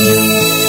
嗯。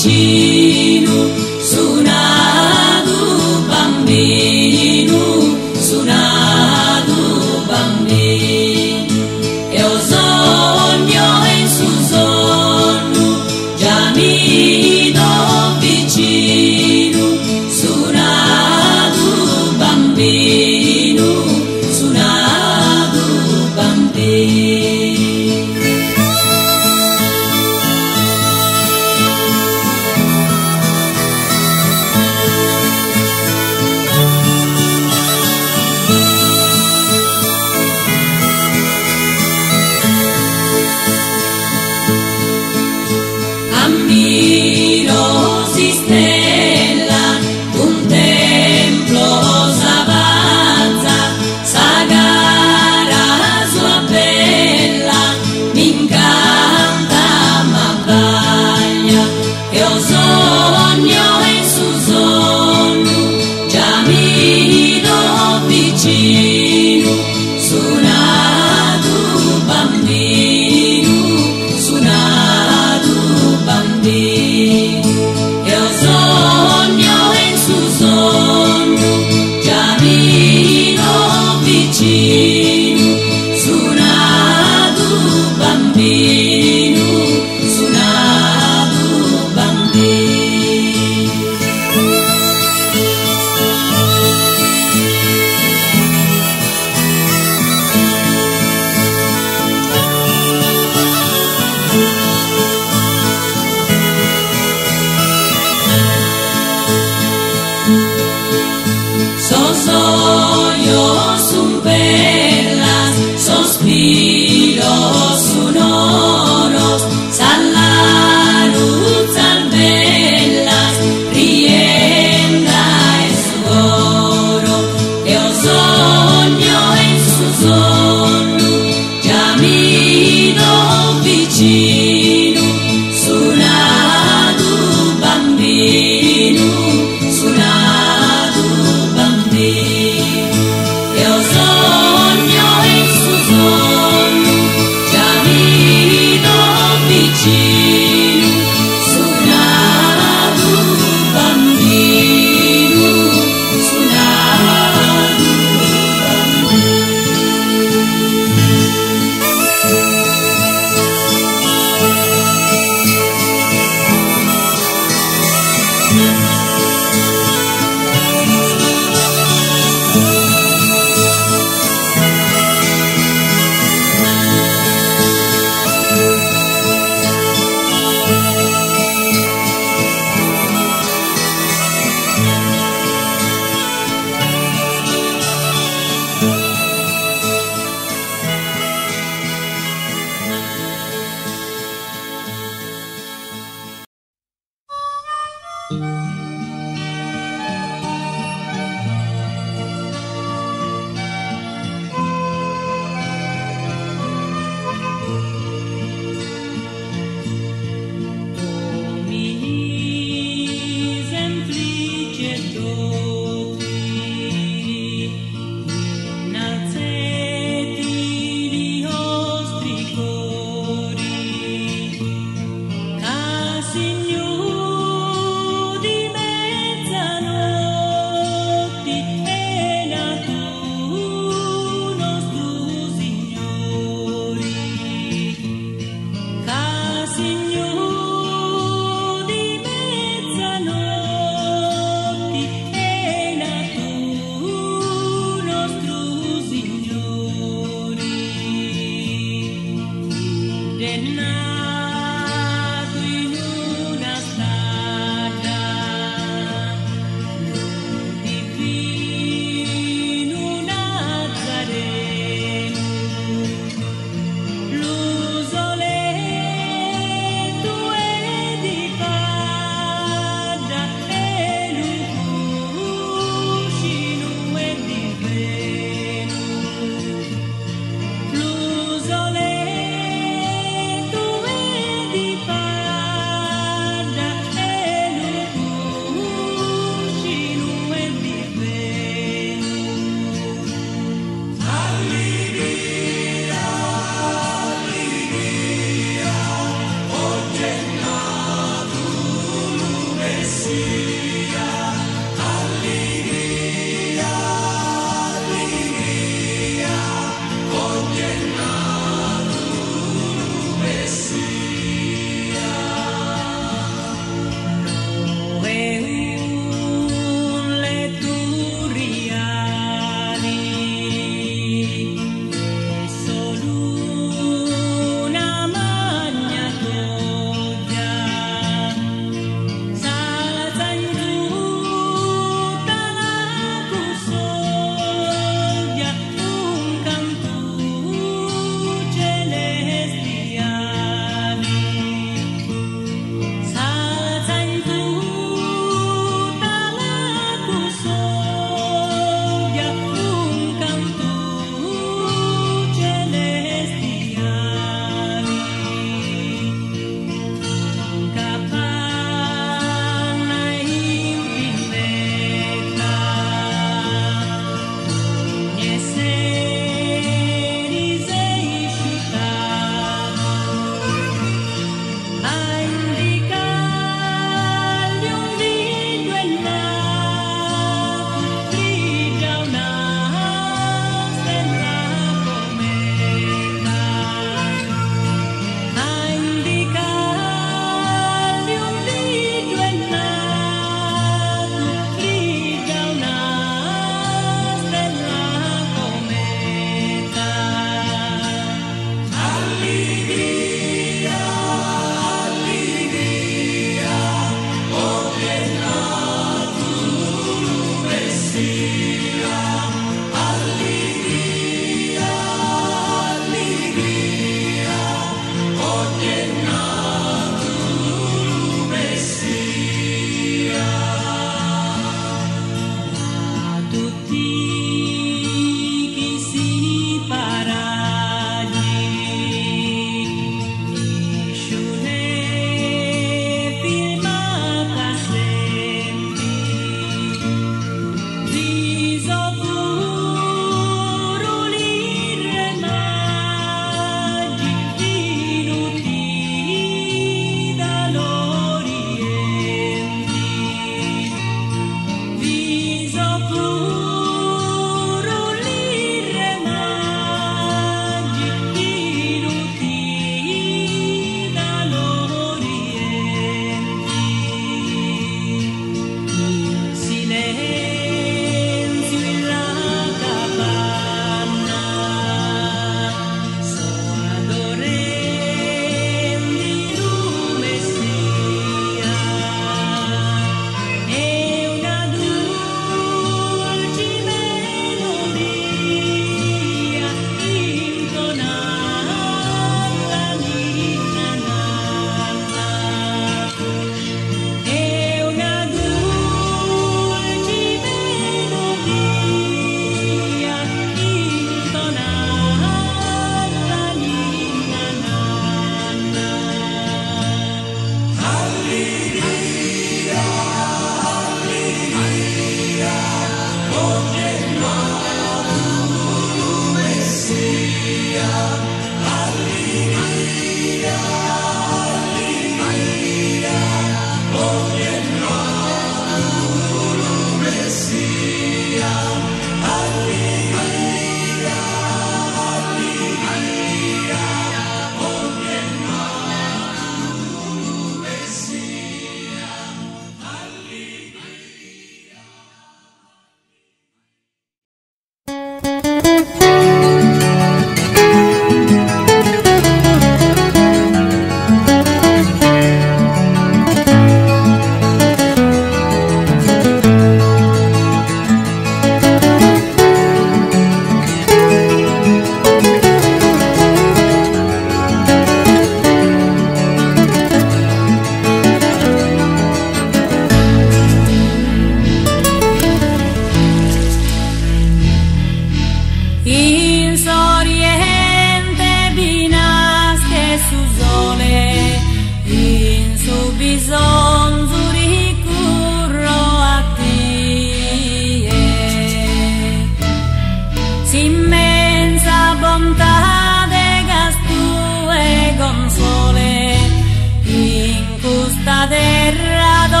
aderrado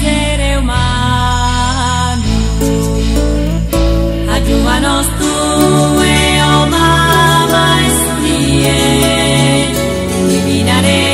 ser humano ayúdanos tú tue, oh mamma, e sulie, divinare.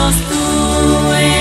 Dios tú eres.